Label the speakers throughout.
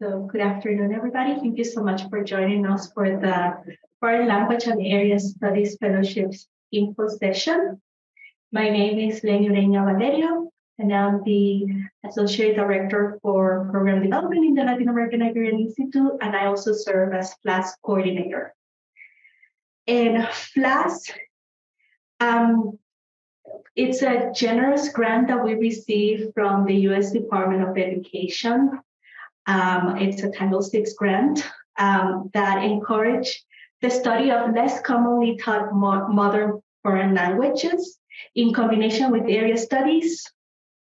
Speaker 1: So good afternoon, everybody. Thank you so much for joining us for the Foreign Language and Area Studies Fellowships info session. My name is Leni Ureña Valerio, and I'm the Associate Director for Program Development in the Latin American Iberian Institute, and I also serve as FLAS Coordinator. And FLAS, um, it's a generous grant that we receive from the U.S. Department of Education um, it's a Title VI grant um, that encourage the study of less commonly taught modern foreign languages in combination with area studies,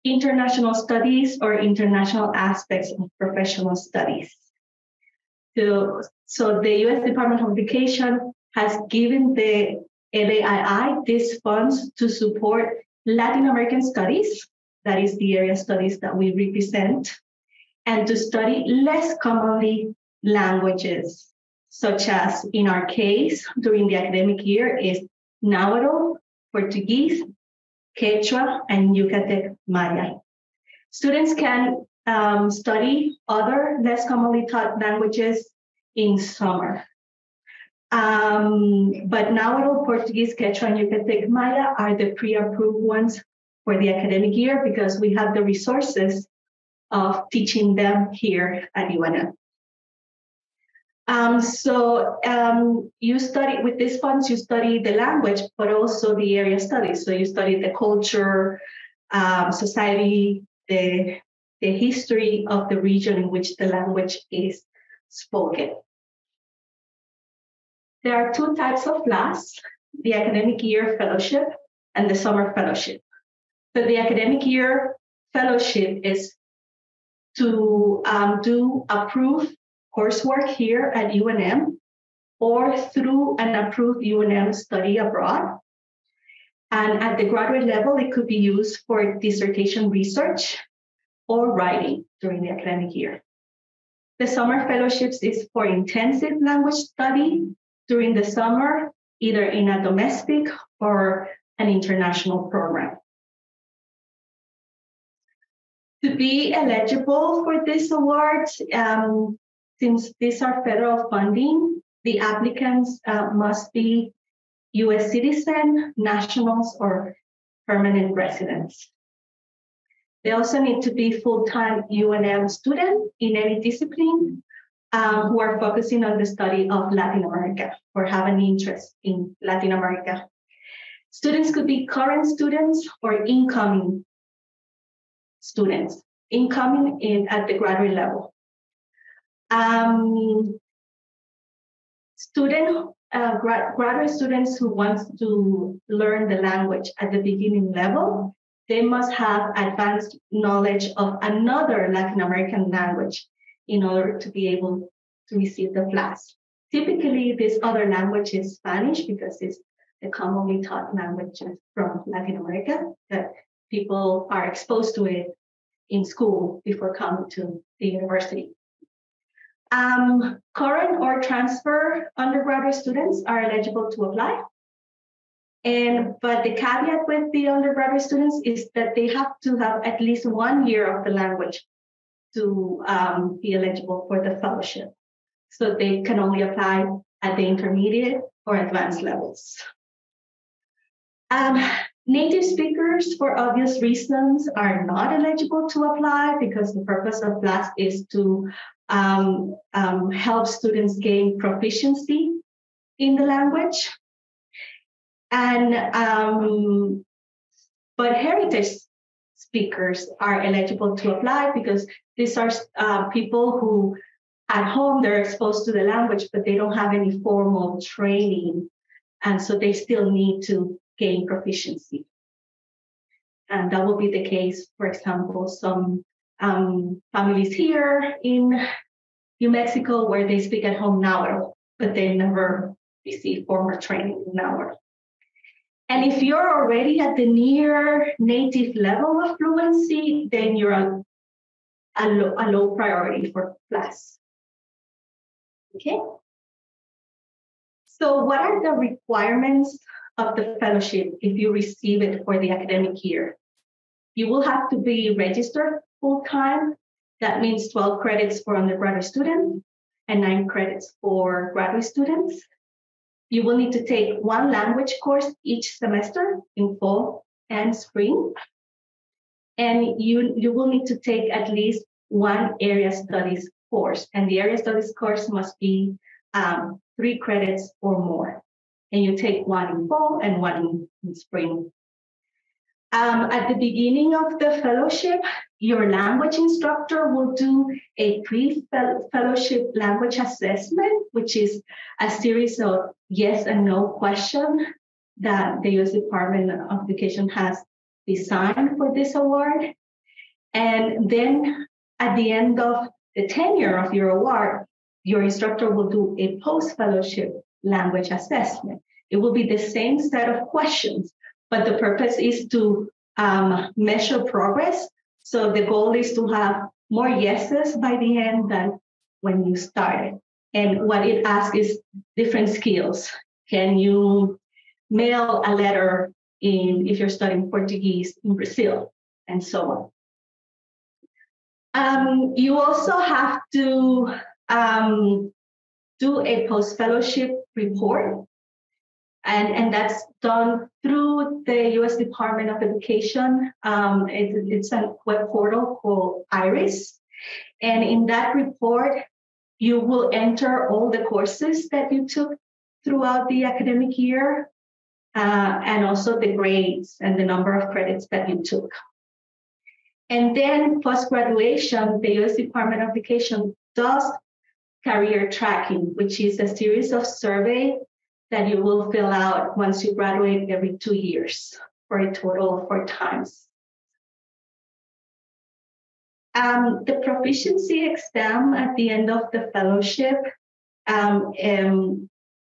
Speaker 1: international studies, or international aspects of professional studies. So, so the U.S. Department of Education has given the LAII these funds to support Latin American studies, that is the area studies that we represent, and to study less commonly languages, such as in our case during the academic year is Nahuatl, Portuguese, Quechua, and Yucatec Maya. Students can um, study other less commonly taught languages in summer. Um, but Nahuatl, Portuguese, Quechua, and Yucatec Maya are the pre-approved ones for the academic year because we have the resources of teaching them here at UNM. Um, so um, you study with these funds, you study the language, but also the area studies. So you study the culture, um, society, the, the history of the region in which the language is spoken. There are two types of FLAS, the academic year fellowship and the summer fellowship. So the academic year fellowship is to um, do approved coursework here at UNM or through an approved UNM study abroad. And at the graduate level, it could be used for dissertation research or writing during the academic year. The summer fellowships is for intensive language study during the summer, either in a domestic or an international program. To be eligible for this award, um, since these are federal funding, the applicants uh, must be US citizen, nationals, or permanent residents. They also need to be full-time UNM student in any discipline um, who are focusing on the study of Latin America or have an interest in Latin America. Students could be current students or incoming students incoming in at the graduate level. Um, student uh, grad, graduate students who want to learn the language at the beginning level, they must have advanced knowledge of another Latin American language in order to be able to receive the FLAS. Typically, this other language is Spanish because it's the commonly taught language from Latin America that people are exposed to it in school before coming to the university. Um, current or transfer undergraduate students are eligible to apply. And but the caveat with the undergraduate students is that they have to have at least one year of the language to um, be eligible for the fellowship. So they can only apply at the intermediate or advanced levels. Um, Native speakers, for obvious reasons, are not eligible to apply because the purpose of FLAS is to um, um, help students gain proficiency in the language. And um, but heritage speakers are eligible to apply because these are uh, people who at home they're exposed to the language, but they don't have any formal training. And so they still need to gain proficiency. And that will be the case, for example, some um, families here in New Mexico where they speak at home Nahuatl, but they never receive formal training in Nahuatl. And if you're already at the near native level of fluency, then you're a, a, low, a low priority for FLAS. Okay. So what are the requirements of the fellowship if you receive it for the academic year. You will have to be registered full time That means 12 credits for undergraduate students and nine credits for graduate students. You will need to take one language course each semester in fall and spring. And you, you will need to take at least one area studies course. And the area studies course must be um, three credits or more. And you take one in fall and one in, in spring. Um, at the beginning of the fellowship, your language instructor will do a pre-fellowship language assessment, which is a series of yes and no questions that the U.S. Department of Education has designed for this award. And then at the end of the tenure of your award, your instructor will do a post-fellowship language assessment. It will be the same set of questions, but the purpose is to um, measure progress. So the goal is to have more yeses by the end than when you started. And what it asks is different skills. Can you mail a letter in if you're studying Portuguese in Brazil, and so on. Um, you also have to um, do a post fellowship report, and, and that's done through the US Department of Education. Um, it, it's a web portal called IRIS. And in that report, you will enter all the courses that you took throughout the academic year uh, and also the grades and the number of credits that you took. And then post graduation, the US Department of Education does career tracking, which is a series of survey that you will fill out once you graduate every two years for a total of four times. Um, the proficiency exam at the end of the fellowship, um, um,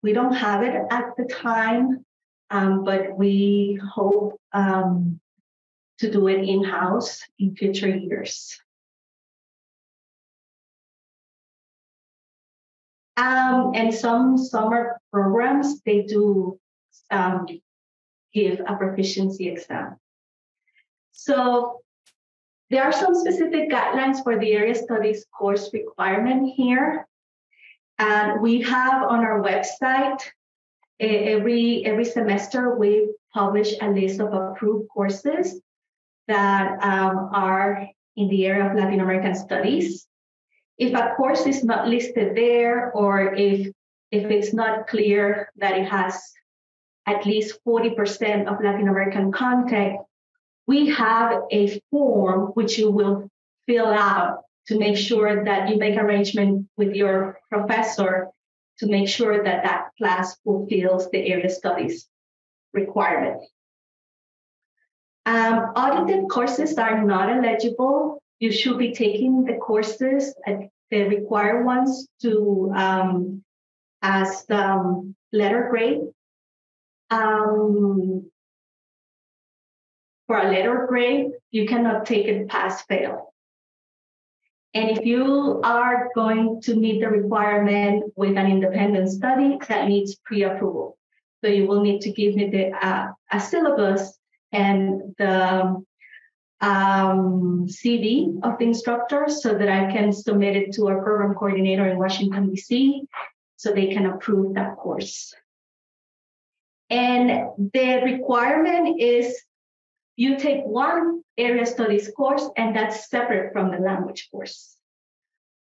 Speaker 1: we don't have it at the time, um, but we hope um, to do it in-house in future years. Um, and some summer programs, they do um, give a proficiency exam. So there are some specific guidelines for the area studies course requirement here. And we have on our website, every, every semester, we publish a list of approved courses that um, are in the area of Latin American studies. If a course is not listed there, or if if it's not clear that it has at least 40% of Latin American content, we have a form which you will fill out to make sure that you make arrangement with your professor to make sure that that class fulfills the area studies requirement. Um, audited courses are not eligible. You should be taking the courses, the required ones, to um, as um, letter grade. Um, for a letter grade, you cannot take it pass fail. And if you are going to meet the requirement with an independent study, that needs pre-approval. So you will need to give me the uh, a syllabus and the um, CV of the instructor so that I can submit it to our program coordinator in Washington, D.C., so they can approve that course. And the requirement is you take one area studies course, and that's separate from the language course.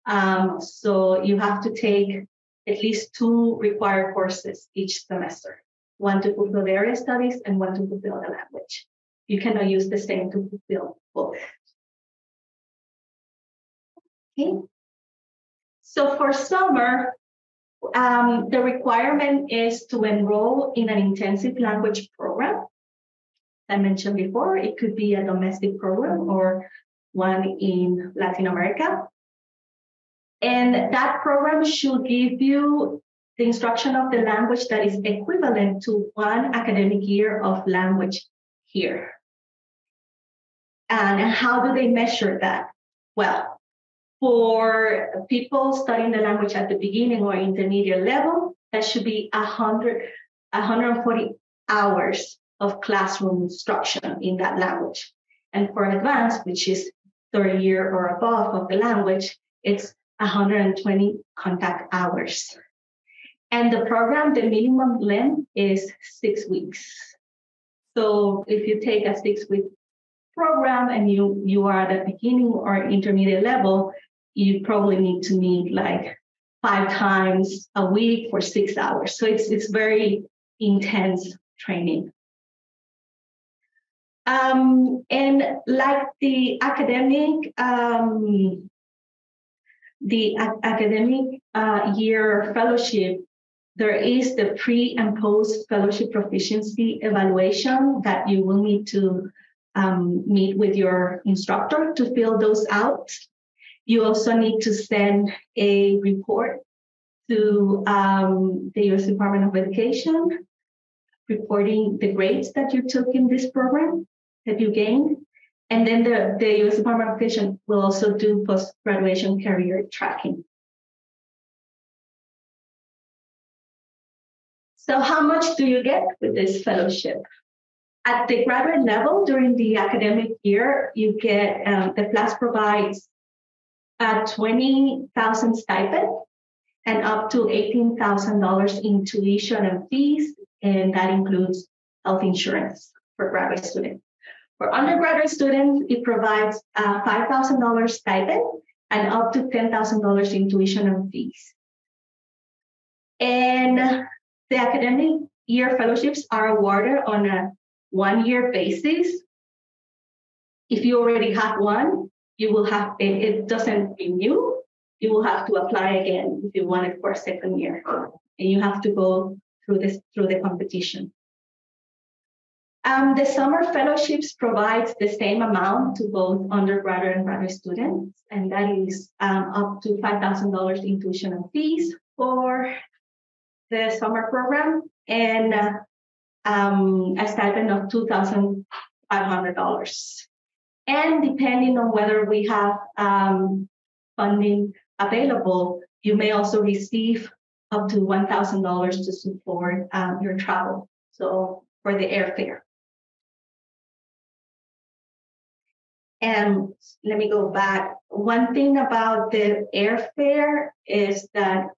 Speaker 1: Um, so you have to take at least two required courses each semester one to fulfill the area studies and one to fulfill the language. You cannot use the same to fulfill both. Okay. So for summer, um, the requirement is to enroll in an intensive language program. I mentioned before, it could be a domestic program or one in Latin America. And that program should give you the instruction of the language that is equivalent to one academic year of language here. And how do they measure that? Well, for people studying the language at the beginning or intermediate level, that should be 100, 140 hours of classroom instruction in that language. And for advanced, which is third year or above of the language, it's 120 contact hours. And the program, the minimum length is six weeks. So if you take a six week program and you, you are at the beginning or intermediate level, you probably need to meet like five times a week for six hours. So it's, it's very intense training. Um, and like the academic, um, the academic uh, year fellowship, there is the pre and post fellowship proficiency evaluation that you will need to um, meet with your instructor to fill those out. You also need to send a report to um, the US Department of Education reporting the grades that you took in this program that you gained. And then the, the US Department of Education will also do post-graduation career tracking. So how much do you get with this fellowship? At the graduate level during the academic year, you get, um, the FLAS provides a 20,000 stipend and up to $18,000 in tuition and fees, and that includes health insurance for graduate students. For undergraduate students, it provides a $5,000 stipend and up to $10,000 in tuition and fees. And the academic year fellowships are awarded on a one year basis. If you already have one, you will have it, it doesn't renew. You will have to apply again if you want it for a second year. And you have to go through this through the competition. Um, the summer fellowships provides the same amount to both undergraduate and graduate students, and that is um, up to $5,000 in tuition and fees for the summer program and uh, um, a stipend of $2,500. And depending on whether we have um, funding available, you may also receive up to $1,000 to support um, your travel. So for the airfare. And let me go back. One thing about the airfare is that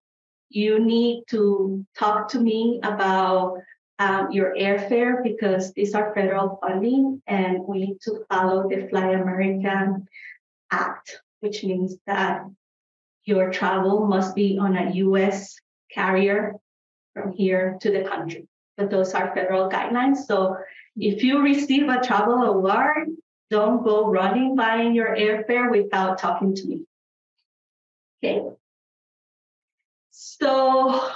Speaker 1: you need to talk to me about um, your airfare because these are federal funding and we need to follow the Fly American Act, which means that your travel must be on a US carrier from here to the country. But those are federal guidelines. So if you receive a travel award, don't go running buying your airfare without talking to me. Okay. So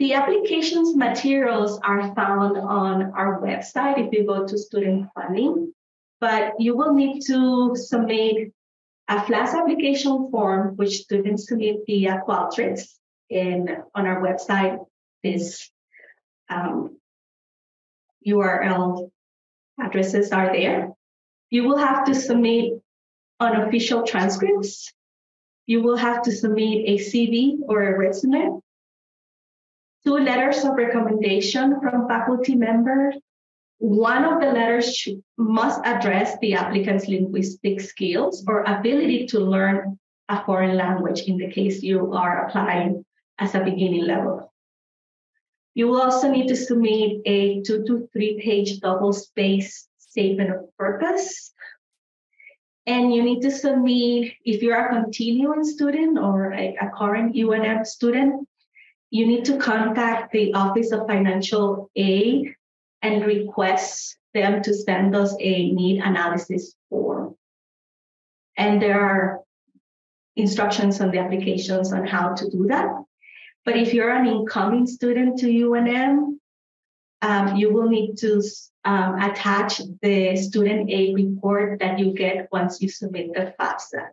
Speaker 1: the applications materials are found on our website if you go to student funding, but you will need to submit a FLAS application form, which students submit via Qualtrics. And on our website, this um, URL addresses are there. You will have to submit unofficial transcripts. You will have to submit a CV or a resume, two letters of recommendation from faculty members. One of the letters must address the applicant's linguistic skills or ability to learn a foreign language in the case you are applying as a beginning level. You will also need to submit a two to three page double space statement of purpose. And you need to submit, if you're a continuing student or a, a current UNM student, you need to contact the Office of Financial Aid and request them to send us a need analysis form. And there are instructions on the applications on how to do that. But if you're an incoming student to UNM, um, you will need to um, attach the student aid report that you get once you submit the FAFSA.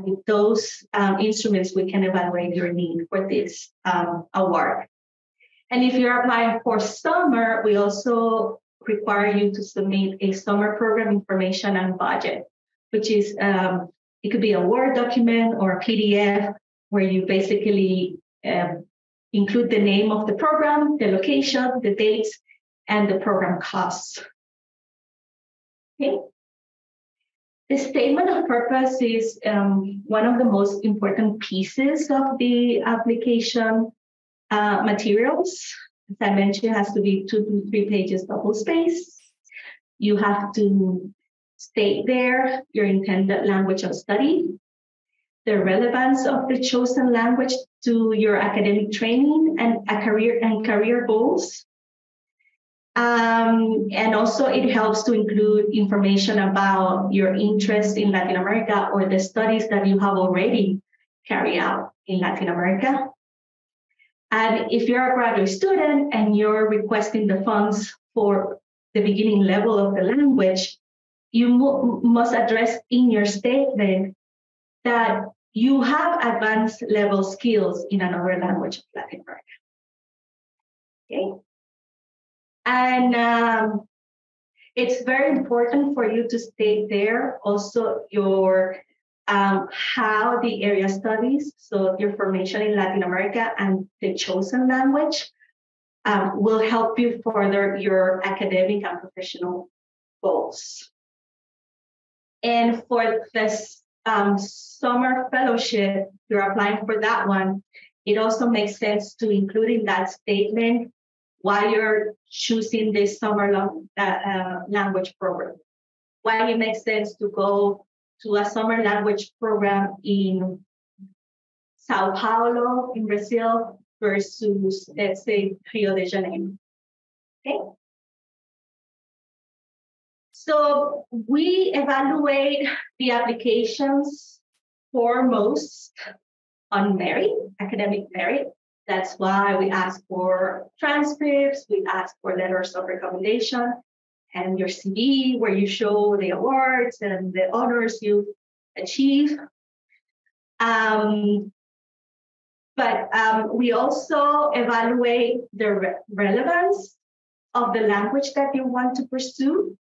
Speaker 1: With those um, instruments, we can evaluate your need for this um, award. And if you're applying for summer, we also require you to submit a summer program information and budget, which is um, it could be a Word document or a PDF where you basically um, include the name of the program, the location, the dates, and the program costs. Okay. The statement of purpose is um, one of the most important pieces of the application uh, materials. As I mentioned, it has to be two to three pages double space. You have to state there your intended language of study, the relevance of the chosen language to your academic training and career and career goals, um, and also it helps to include information about your interest in Latin America or the studies that you have already carried out in Latin America. And if you're a graduate student and you're requesting the funds for the beginning level of the language, you must address in your statement that you have advanced level skills in another language of Latin America. Okay. And um, it's very important for you to state there also your um, how the area studies, so your formation in Latin America and the chosen language um, will help you further your academic and professional goals. And for this um, summer fellowship, you're applying for that one, it also makes sense to include in that statement why you're choosing this summer long, uh, uh, language program. Why it makes sense to go to a summer language program in Sao Paulo in Brazil versus, let's say, Rio de Janeiro. Okay. So we evaluate the applications foremost on merit, academic merit, that's why we ask for transcripts, we ask for letters of recommendation, and your CV where you show the awards and the honors you achieve. Um, but um, we also evaluate the re relevance of the language that you want to pursue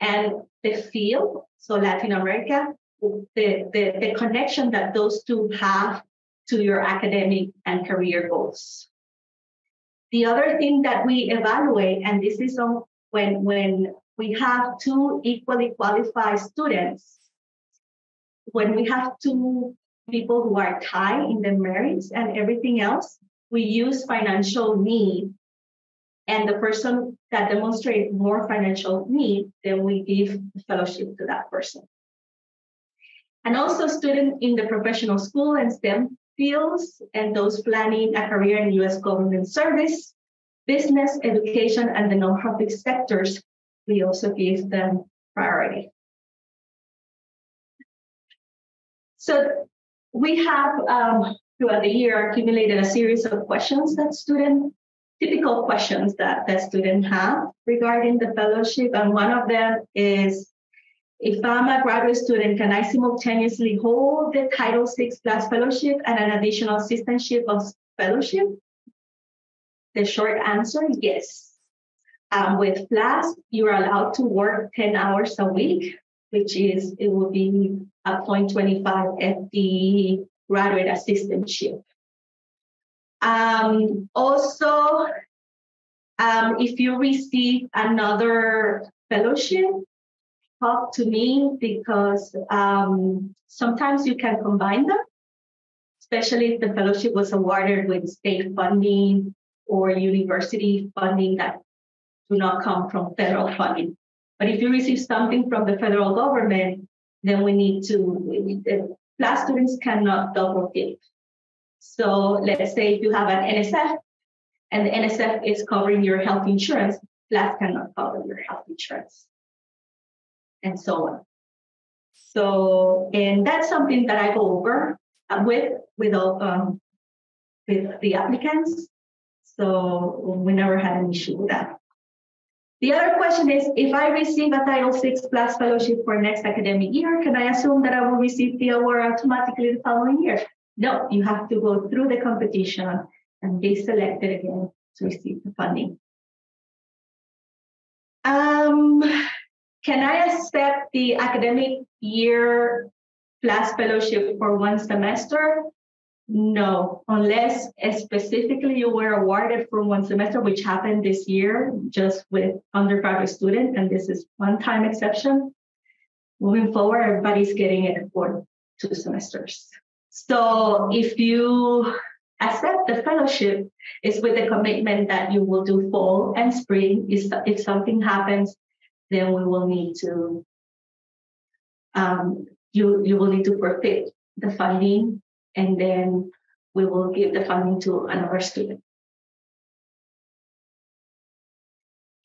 Speaker 1: and the field, so Latin America, the, the, the connection that those two have to your academic and career goals. The other thing that we evaluate, and this is when, when we have two equally qualified students, when we have two people who are tied in the merits and everything else, we use financial need. And the person that demonstrates more financial need, then we give fellowship to that person. And also students in the professional school and STEM fields and those planning a career in US government service, business, education, and the nonprofit sectors, we also give them priority. So we have, um, throughout the year, accumulated a series of questions that student, typical questions that the student have regarding the fellowship. And one of them is, if I'm a graduate student, can I simultaneously hold the Title VI FLAS Fellowship and an additional assistantship of fellowship? The short answer, yes. Um, with FLAS, you're allowed to work 10 hours a week, which is, it will be a 0.25 FTE graduate assistantship. Um, also, um, if you receive another fellowship, talk to me because um, sometimes you can combine them, especially if the fellowship was awarded with state funding or university funding that do not come from federal funding. But if you receive something from the federal government, then we need to, the FLAS students cannot double dip. So let's say if you have an NSF and the NSF is covering your health insurance, FLAS cannot cover your health insurance and so on. So, and that's something that I go over uh, with with um, with the applicants. So we never had an issue with that. The other question is, if I receive a Title VI FLAS fellowship for next academic year, can I assume that I will receive the award automatically the following year? No, you have to go through the competition and be selected again to receive the funding. Um, can I accept the academic year FLAS fellowship for one semester? No, unless specifically you were awarded for one semester, which happened this year just with undergraduate student, and this is one time exception. moving forward, everybody's getting it for two semesters. So if you accept the fellowship, it's with the commitment that you will do fall and spring. If something happens, then we will need to um, you you will need to forfeit the funding, and then we will give the funding to another student.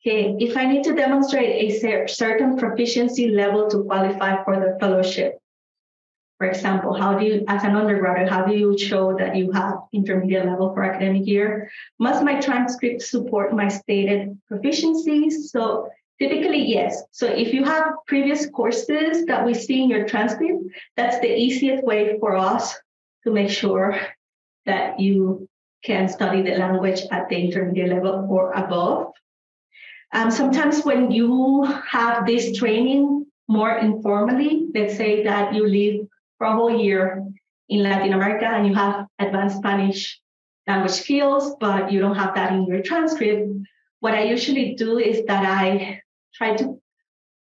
Speaker 1: Okay, if I need to demonstrate a certain proficiency level to qualify for the fellowship, for example, how do you, as an undergraduate, how do you show that you have intermediate level for academic year? Must my transcript support my stated proficiencies? So typically, yes. So if you have previous courses that we see in your transcript, that's the easiest way for us to make sure that you can study the language at the intermediate level or above. Um, sometimes when you have this training more informally, let's say that you live for a whole year in Latin America and you have advanced Spanish language skills, but you don't have that in your transcript, what I usually do is that I try to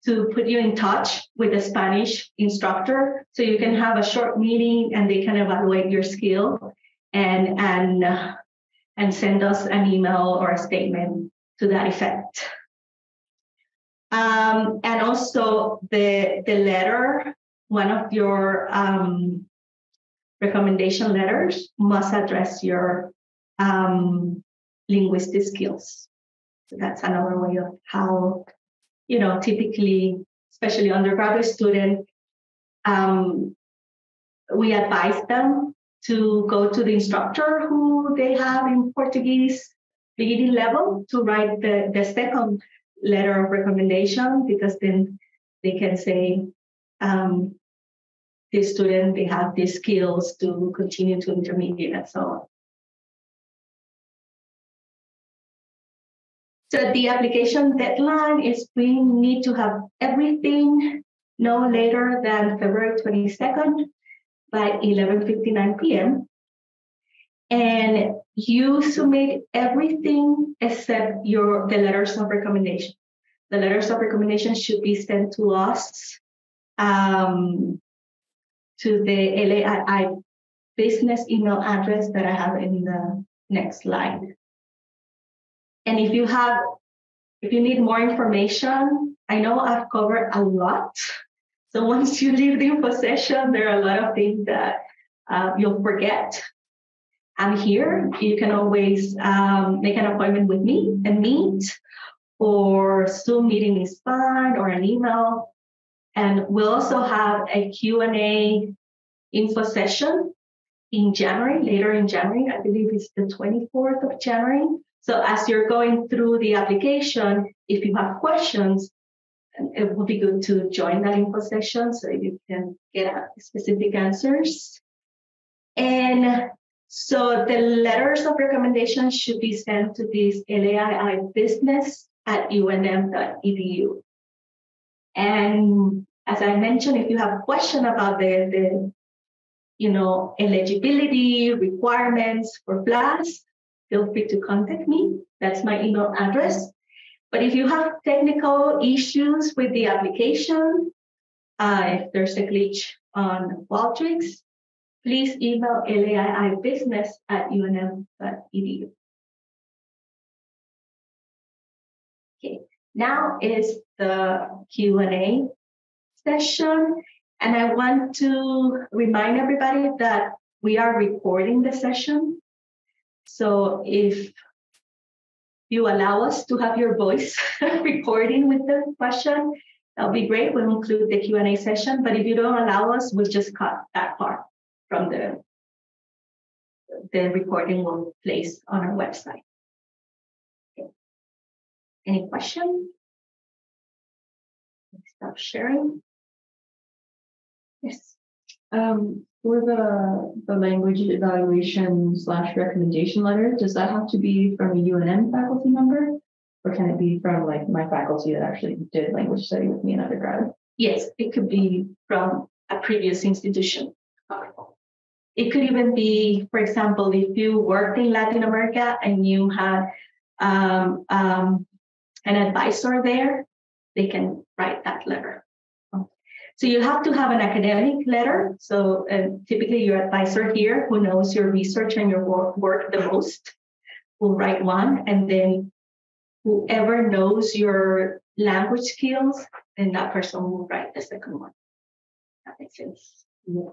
Speaker 1: to put you in touch with a Spanish instructor so you can have a short meeting and they can evaluate your skill and and uh, and send us an email or a statement to that effect. Um, and also the the letter one of your um, recommendation letters must address your um, linguistic skills. So that's another way of how, you know, typically, especially undergraduate students, um, we advise them to go to the instructor who they have in Portuguese beginning level to write the, the second letter of recommendation because then they can say, um, the student, they have these skills to continue to intermediate and so on. So the application deadline is we need to have everything no later than February 22nd by 11.59 p.m. And you submit everything except your the letters of recommendation. The letters of recommendation should be sent to us um, to the LAII business email address that I have in the next slide. And if you have, if you need more information, I know I've covered a lot. So once you leave the info session, there are a lot of things that uh, you'll forget. I'm here. You can always um, make an appointment with me and meet, or Zoom meeting is fine, or an email. And we'll also have a Q&A info session in January, later in January. I believe it's the 24th of January. So as you're going through the application, if you have questions, it would be good to join that info session so you can get specific answers. And so the letters of recommendation should be sent to this LAII business at unm.edu. And as I mentioned, if you have a question about the, the you know, eligibility requirements for FLAS, feel free to contact me. That's my email address. But if you have technical issues with the application, uh, if there's a glitch on Qualtrics, please email laiibusiness at unm.edu. Okay, now is the Q&A session. And I want to remind everybody that we are recording the session. So if you allow us to have your voice recording with the question, that'll be great. We'll include the Q&A session. But if you don't allow us, we'll just cut that part from the the recording will place on our website. Okay. Any question? Stop sharing.
Speaker 2: Yes. Um, for the the language evaluation slash recommendation letter, does that have to be from a UNM faculty member? Or can it be from like my faculty that actually did language study with me in undergrad?
Speaker 1: Yes, it could be from a previous institution. It could even be, for example, if you worked in Latin America and you had um, um, an advisor there, they can write that letter. So you have to have an academic letter. So uh, typically your advisor here who knows your research and your work, work the most will write one. And then whoever knows your language skills, then that person will write the second one. That makes sense.
Speaker 2: Yeah.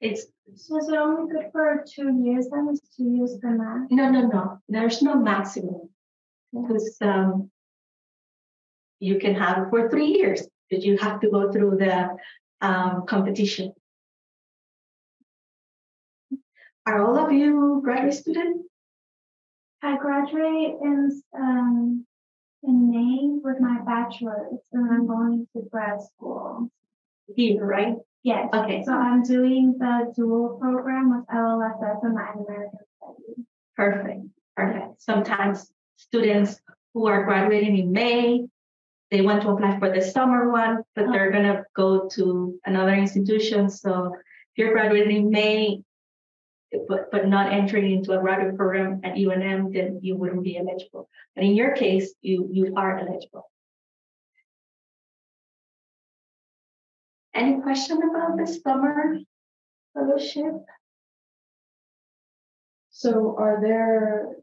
Speaker 1: It's
Speaker 3: So is it only good for two years then? Is two years the max?
Speaker 1: no, no, no. There's no maximum because um, you can have it for three years, but you have to go through the um, competition. Are all of you graduate students?
Speaker 3: I graduate in um in May with my bachelor's and I'm going to grad school.
Speaker 1: Here, right?
Speaker 3: Yes.
Speaker 1: Okay.
Speaker 3: So I'm doing the dual program with LLSS and Latin American Studies.
Speaker 1: Perfect, perfect. Sometimes students who are graduating in May, they want to apply for the summer one, but oh. they're gonna go to another institution. So if you're graduating in May, but but not entering into a graduate program at UNM, then you wouldn't be eligible. But in your case, you you are eligible. Any question about the summer fellowship?
Speaker 2: So are there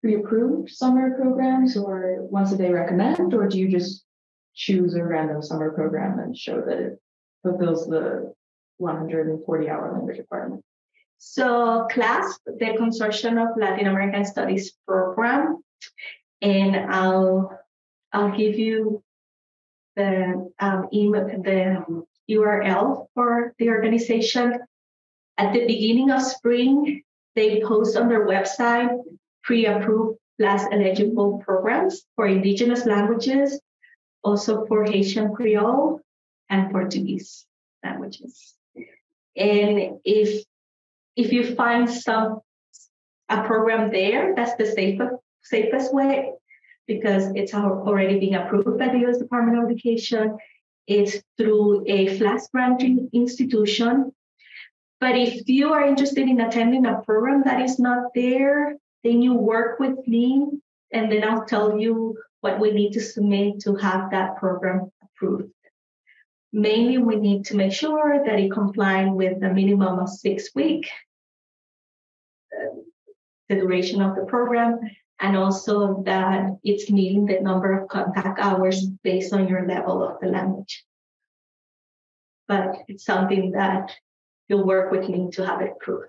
Speaker 2: pre-approved summer programs or ones that they recommend, or do you just choose a random summer program and show that it fulfills the one hundred and forty hour language requirement?
Speaker 1: So CLASP, the Consortium of Latin American Studies program, and I'll I'll give you the um, email, the URL for the organization. At the beginning of spring, they post on their website pre-approved FLAS eligible programs for indigenous languages, also for Haitian Creole and Portuguese languages. And if if you find some a program there, that's the safest safest way because it's already being approved by the U.S. Department of Education. It's through a FLAS granting institution. But if you are interested in attending a program that is not there, then you work with me, and then I'll tell you what we need to submit to have that program approved. Mainly, we need to make sure that it complies with the minimum of six week uh, the duration of the program, and also that it's meeting the number of contact hours based on your level of the language. But it's something that you'll work with me to have it proof.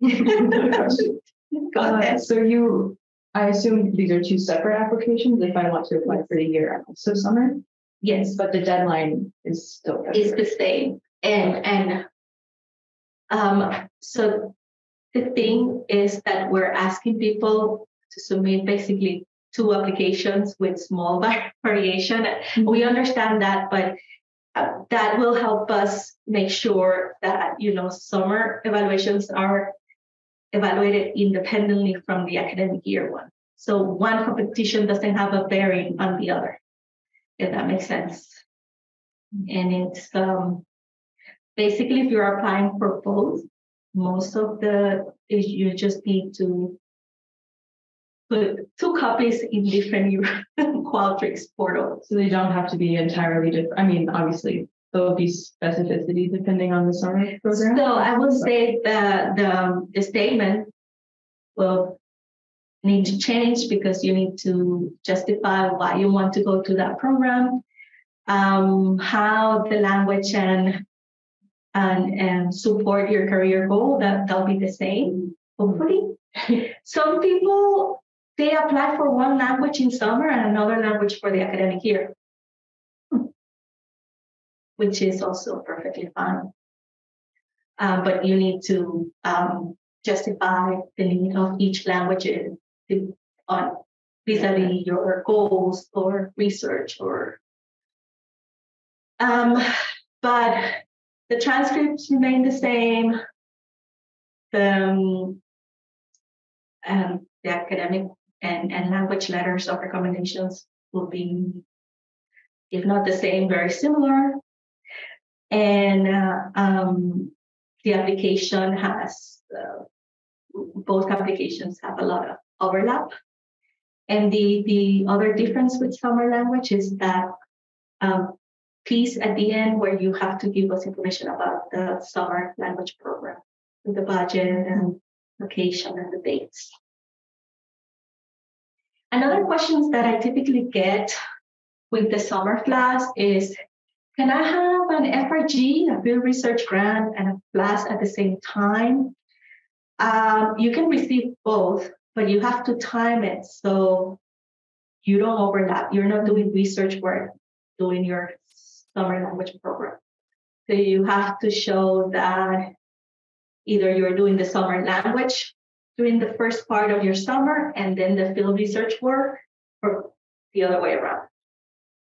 Speaker 2: Uh, so you, I assume these are two separate applications if I want to apply for the year also summer,
Speaker 1: Yes,
Speaker 2: but the deadline is still.
Speaker 1: is the same. And and um, so the thing is that we're asking people to submit basically two applications with small va- variation. We understand that, but uh, that will help us make sure that you know summer evaluations are evaluated independently from the academic year one. So one competition doesn't have a bearing on the other, if that makes sense. And it's um, basically if you're applying for both, most of the is you just need to put two copies in different Qualtrics portals.
Speaker 2: So they don't have to be entirely different. I mean, obviously, there'll be specificity depending on the summer program.
Speaker 1: So I would say the the the statement will need to change because you need to justify why you want to go to that program, um, how the language and and and support your career goal. That that'll be the same, hopefully. Some people they apply for one language in summer and another language for the academic year, which is also perfectly fine. Um, but you need to um, justify the need of each language to- on vis-a-vis your goals or research or. Um, but the transcripts remain the same. The um, um, the academic and, and language letters of recommendations will be, if not the same, very similar. And uh, um, the application has, uh, both applications have a lot of overlap. And the, the other difference with summer language is that um, piece at the end where you have to give us information about the summer language program, the budget and location and the dates. Another questions that I typically get with the summer class is, can I have an FRG, a field research grant, and a class at the same time? Um, you can receive both, but you have to time it so you don't overlap. You're not doing research work, doing your summer language program. So you have to show that either you're doing the summer language during the first part of your summer and then the field research work or the other way around.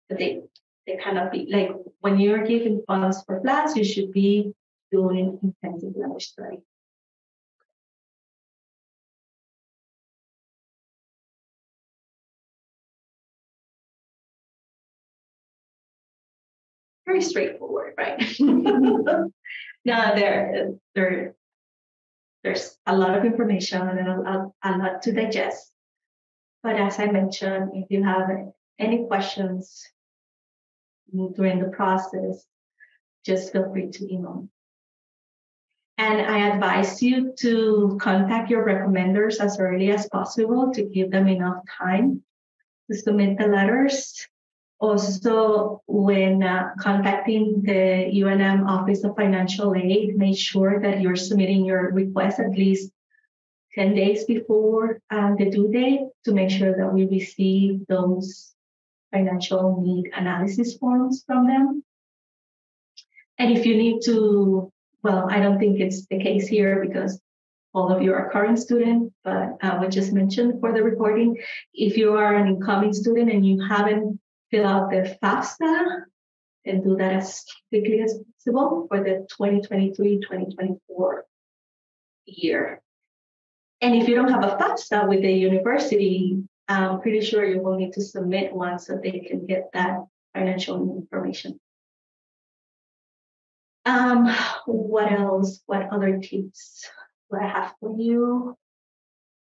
Speaker 1: But they they cannot be like when you're giving funds for class, you should be doing intensive language study. Very straightforward, right? no, there, there, there's a lot of information and a, a, lot to digest. But as I mentioned, if you have any questions during the process, just feel free to email. And I advise you to contact your recommenders as early as possible to give them enough time to submit the letters also, when uh, contacting the UNM Office of Financial Aid, make sure that you're submitting your request at least 10 days before uh, the due date to make sure that we receive those financial need analysis forms from them. And if you need to, well, I don't think it's the case here because all of you are current student, but uh, we just mentioned for the reporting, if you are an incoming student and you haven't fill out the FAFSA and do that as quickly as possible for the 2023-2024 year. And if you don't have a FAFSA with the university, I'm pretty sure you will need to submit one so they can get that financial information. Um, what else? What other tips do I have for you?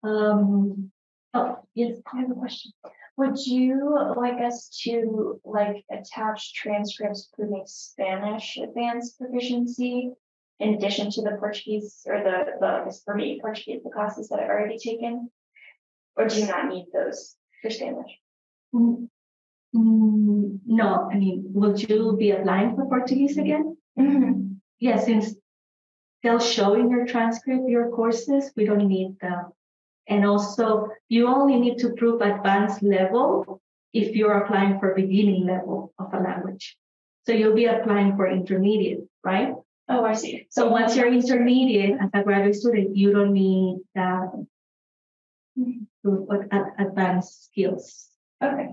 Speaker 1: Um, oh, yes, I have a question.
Speaker 3: Would you like us to like attach transcripts proving Spanish advanced proficiency in addition to the Portuguese or the, the for me, Portuguese, the classes that I've already taken? Or do you not need those for Spanish?
Speaker 1: Mm, mm, no, I mean, would you be applying for Portuguese again?
Speaker 3: Mm-hmm.
Speaker 1: Yeah, since they'll show in your transcript your courses, we don't need the and also, you only need to prove advanced level if you're applying for beginning level of a language. So you'll be applying for intermediate, right?
Speaker 3: Oh, I see.
Speaker 1: So once you're intermediate as a graduate student, you don't need that advanced skills.
Speaker 3: Okay.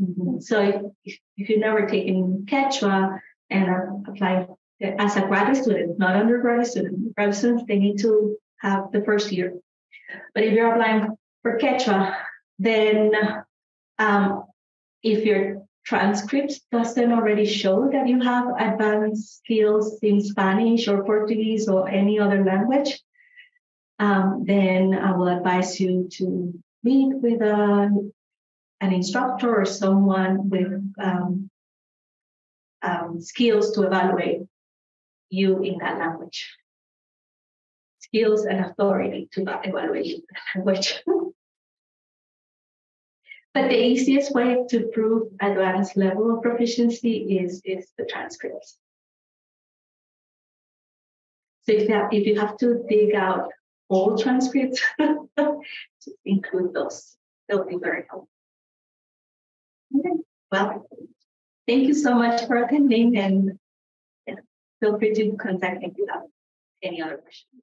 Speaker 1: Mm-hmm. So if, if you've never taken Quechua and are applying as a graduate student, not undergraduate student, graduate students, they need to have the first year but if you're applying for Quechua, then um, if your transcript doesn't already show that you have advanced skills in Spanish or Portuguese or any other language, um, then I will advise you to meet with a, an instructor or someone with um, um, skills to evaluate you in that language skills and authority to evaluate language. but the easiest way to prove advanced level of proficiency is, is the transcripts. So if you have, if you have to dig out all transcripts, include those. That would be very helpful. Okay. Well, thank you so much for attending and feel free to contact me if you have any other questions.